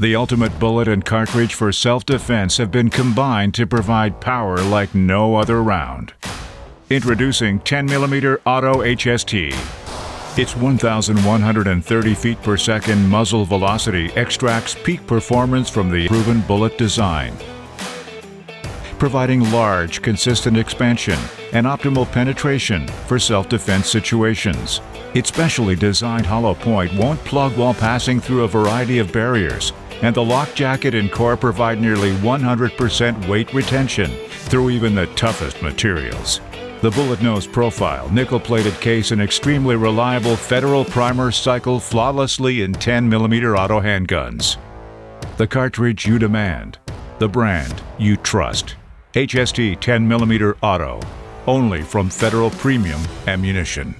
The ultimate bullet and cartridge for self-defense have been combined to provide power like no other round. Introducing 10mm Auto HST. Its 1,130 feet per second muzzle velocity extracts peak performance from the proven bullet design providing large, consistent expansion and optimal penetration for self-defense situations. Its specially designed hollow point won't plug while passing through a variety of barriers, and the lock jacket and core provide nearly 100% weight retention through even the toughest materials. The bullet nose profile, nickel-plated case, and extremely reliable Federal primer cycle flawlessly in 10mm auto handguns. The cartridge you demand, the brand you trust. HST 10mm Auto, only from Federal Premium Ammunition.